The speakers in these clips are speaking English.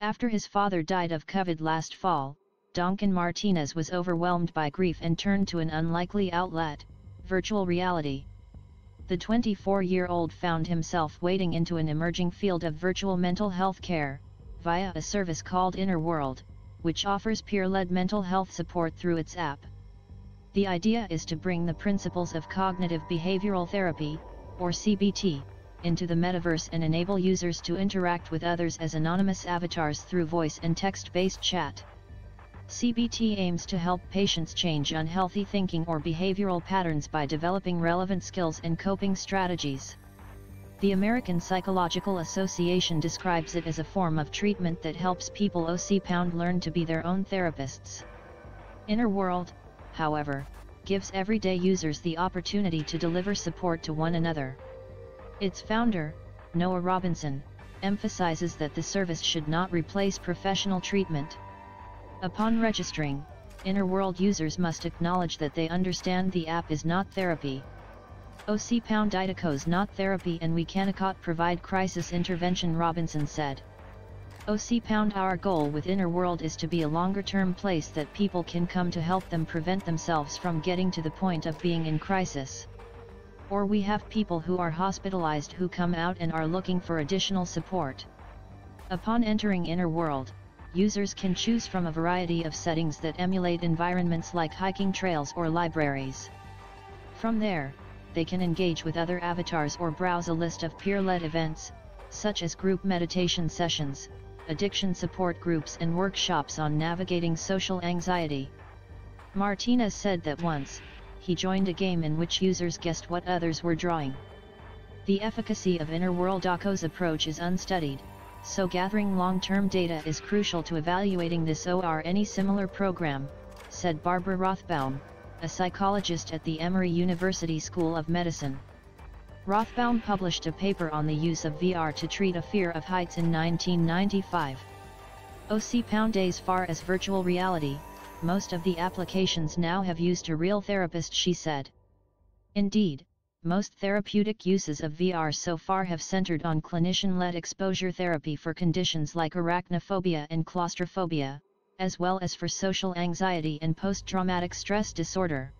After his father died of COVID last fall, Duncan Martinez was overwhelmed by grief and turned to an unlikely outlet, virtual reality. The 24-year-old found himself wading into an emerging field of virtual mental health care, via a service called Innerworld, which offers peer-led mental health support through its app. The idea is to bring the principles of cognitive behavioral therapy, or CBT, into the metaverse and enable users to interact with others as anonymous avatars through voice and text-based chat. CBT aims to help patients change unhealthy thinking or behavioral patterns by developing relevant skills and coping strategies. The American Psychological Association describes it as a form of treatment that helps people OC pound learn to be their own therapists. Innerworld, however, gives everyday users the opportunity to deliver support to one another. Its founder, Noah Robinson, emphasizes that the service should not replace professional treatment. Upon registering, Innerworld users must acknowledge that they understand the app is not therapy. OC Pound is not therapy and we cannot provide crisis intervention Robinson said. OC Pound Our goal with Innerworld is to be a longer-term place that people can come to help them prevent themselves from getting to the point of being in crisis. Or we have people who are hospitalized who come out and are looking for additional support. Upon entering Innerworld, users can choose from a variety of settings that emulate environments like hiking trails or libraries. From there, they can engage with other avatars or browse a list of peer-led events, such as group meditation sessions, addiction support groups and workshops on navigating social anxiety. Martinez said that once, he joined a game in which users guessed what others were drawing. The efficacy of Innerworld Oko's approach is unstudied, so gathering long-term data is crucial to evaluating this or any similar program, said Barbara Rothbaum, a psychologist at the Emory University School of Medicine. Rothbaum published a paper on the use of VR to treat a fear of heights in 1995. OC Pound As far as virtual reality, most of the applications now have used a real therapist she said. Indeed, most therapeutic uses of VR so far have centered on clinician-led exposure therapy for conditions like arachnophobia and claustrophobia, as well as for social anxiety and post-traumatic stress disorder.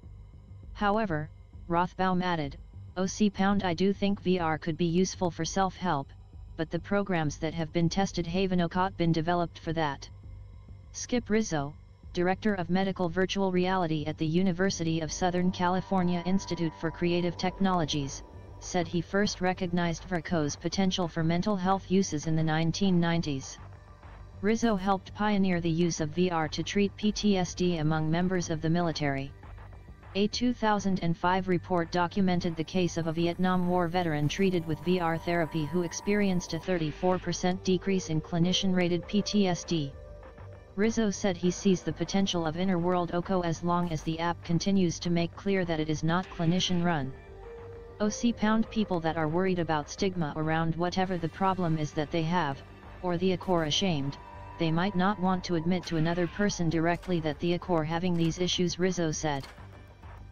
However, Rothbaum added, oh, OC Pound I do think VR could be useful for self-help, but the programs that have been tested haven't been developed for that. Skip Rizzo, Director of Medical Virtual Reality at the University of Southern California Institute for Creative Technologies, said he first recognized VRCO's potential for mental health uses in the 1990s. Rizzo helped pioneer the use of VR to treat PTSD among members of the military. A 2005 report documented the case of a Vietnam War veteran treated with VR therapy who experienced a 34% decrease in clinician-rated PTSD. Rizzo said he sees the potential of Innerworld OCO as long as the app continues to make clear that it is not clinician-run. OC pound people that are worried about stigma around whatever the problem is that they have, or the Accor ashamed, they might not want to admit to another person directly that the Accor having these issues Rizzo said.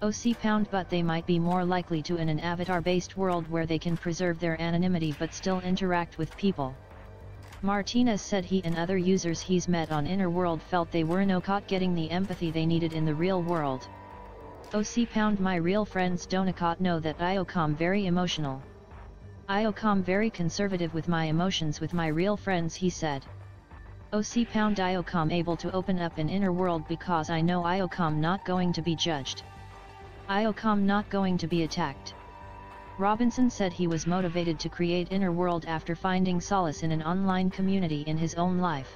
OC pound but they might be more likely to in an avatar-based world where they can preserve their anonymity but still interact with people. Martinez said he and other users he's met on Innerworld felt they were no caught getting the empathy they needed in the real world. OC pound my real friends don't OCOT know that IOCOM very emotional. IOCOM very conservative with my emotions with my real friends he said. OC pound IOCOM able to open up an inner world because I know IOCOM not going to be judged. IOCOM not going to be attacked. Robinson said he was motivated to create Innerworld after finding solace in an online community in his own life.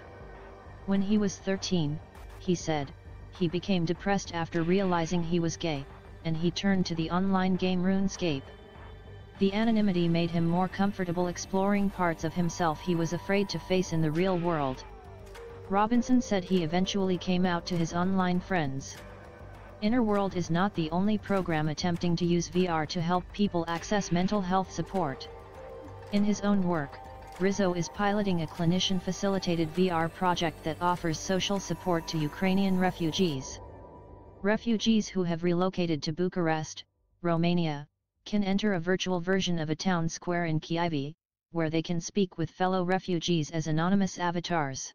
When he was 13, he said, he became depressed after realizing he was gay, and he turned to the online game RuneScape. The anonymity made him more comfortable exploring parts of himself he was afraid to face in the real world. Robinson said he eventually came out to his online friends. Innerworld is not the only program attempting to use VR to help people access mental health support. In his own work, Rizzo is piloting a clinician-facilitated VR project that offers social support to Ukrainian refugees. Refugees who have relocated to Bucharest, Romania, can enter a virtual version of a town square in Kyiv, where they can speak with fellow refugees as anonymous avatars.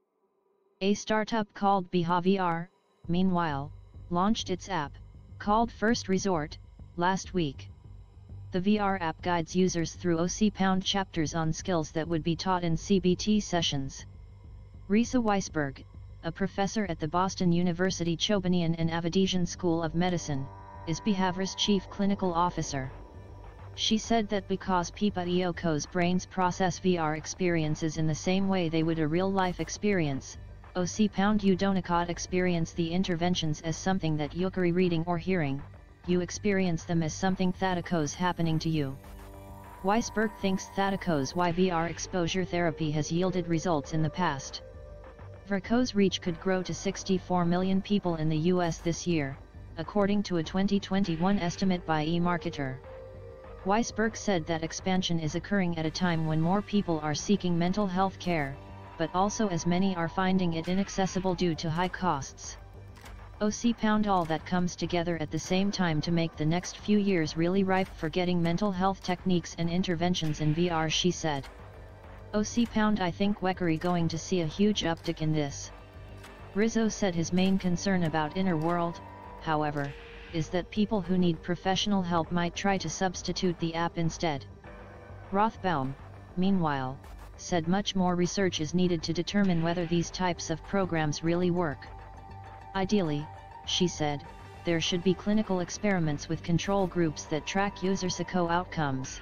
A startup called BehaVR, meanwhile, launched its app, called First Resort, last week. The VR app guides users through OC Pound chapters on skills that would be taught in CBT sessions. Risa Weisberg, a professor at the Boston University Chobanian and Avedisian School of Medicine, is BehaVR's chief clinical officer. She said that because Pipa Ioko's brains process VR experiences in the same way they would a real-life experience, OC pound you don't experience the interventions as something that you're reading or hearing, you experience them as something thaticos happening to you. Weisberg thinks thaticos YVR exposure therapy has yielded results in the past. Verco's reach could grow to 64 million people in the US this year, according to a 2021 estimate by eMarketer. Weisberg said that expansion is occurring at a time when more people are seeking mental health care, but also as many are finding it inaccessible due to high costs. OC pound all that comes together at the same time to make the next few years really ripe for getting mental health techniques and interventions in VR she said. OC pound I think we're going to see a huge uptick in this. Rizzo said his main concern about Innerworld, however, is that people who need professional help might try to substitute the app instead. Rothbaum, meanwhile, said much more research is needed to determine whether these types of programs really work. Ideally, she said, there should be clinical experiments with control groups that track user psycho outcomes.